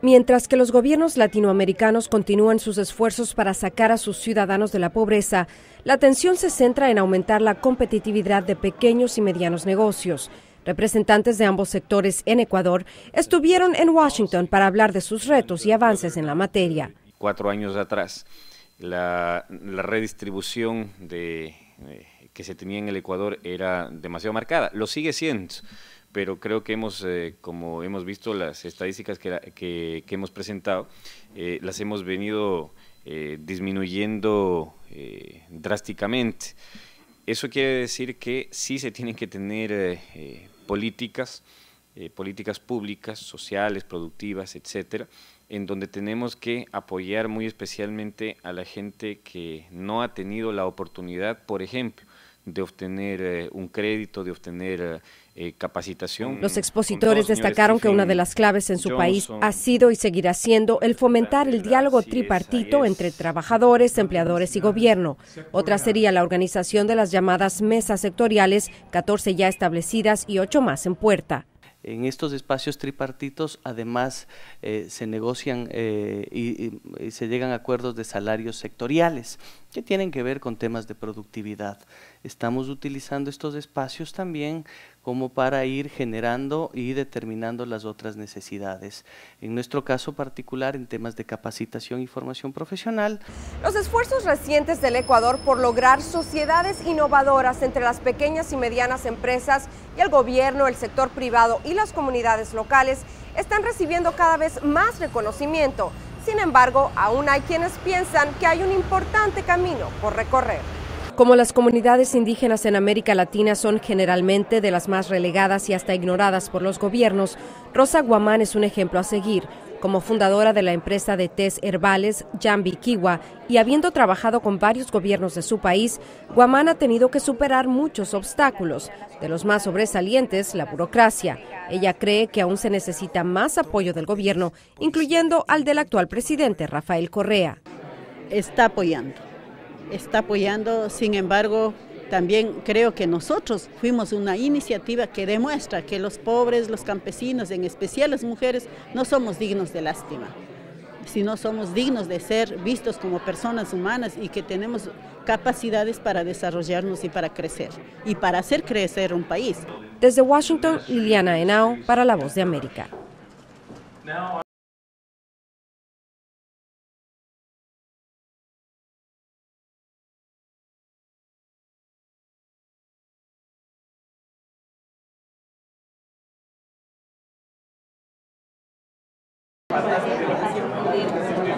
Mientras que los gobiernos latinoamericanos continúan sus esfuerzos para sacar a sus ciudadanos de la pobreza, la atención se centra en aumentar la competitividad de pequeños y medianos negocios. Representantes de ambos sectores en Ecuador estuvieron en Washington para hablar de sus retos y avances en la materia. Cuatro años atrás, la, redistribución de, eh, que se tenía en el Ecuador era demasiado marcada. Lo sigue siendo pero creo que hemos, eh, como hemos visto las estadísticas que, hemos presentado, eh, las hemos venido eh, disminuyendo drásticamente. Eso quiere decir que sí se tienen que tener políticas, políticas públicas, sociales, productivas, etcétera, en donde tenemos que apoyar muy especialmente a la gente que no ha tenido la oportunidad, por ejemplo, de obtener eh, un crédito, de obtener eh, eh, capacitación. Los expositores destacaron que una de las claves en su país ha sido y seguirá siendo el fomentar el diálogo tripartito entre trabajadores, empleadores y gobierno. Otra sería la organización de las llamadas mesas sectoriales, 14 ya establecidas y 8 más en puerta. En estos espacios tripartitos además se negocian y, y, se llegan a acuerdos de salarios sectoriales que tienen que ver con temas de productividad estamos utilizando estos espacios también como para ir generando y determinando las otras necesidades. En nuestro caso particular, en temas de capacitación y formación profesional. Los esfuerzos recientes del Ecuador por lograr sociedades innovadoras entre las pequeñas y medianas empresas y el gobierno, el sector privado y las comunidades locales están recibiendo cada vez más reconocimiento. Sin embargo, aún hay quienes piensan que hay un importante camino por recorrer. Como las comunidades indígenas en América Latina son generalmente de las más relegadas y hasta ignoradas por los gobiernos, Rosa Guamán es un ejemplo a seguir. Como fundadora de la empresa de test herbales Jambi Kiwa y habiendo trabajado con varios gobiernos de su país, Guamán ha tenido que superar muchos obstáculos, de los más sobresalientes la burocracia. Ella cree que aún se necesita más apoyo del gobierno, incluyendo al del actual presidente Rafael Correa. Está apoyando está apoyando, sin embargo, también creo que nosotros fuimos una iniciativa que demuestra que los pobres, los campesinos, en especial las mujeres, no somos dignos de lástima, sino somos dignos de ser vistos como personas humanas y que tenemos capacidades para desarrollarnos y para crecer, y para hacer crecer un país. Desde Washington, Liliana Henao, para La Voz de América. Gracias.